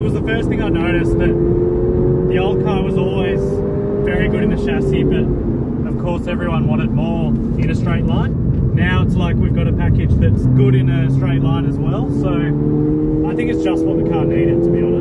It was the first thing I noticed that the old car was always very good in the chassis, but of course everyone wanted more in a straight line. Now it's like we've got a package that's good in a straight line as well. So I think it's just what the car needed.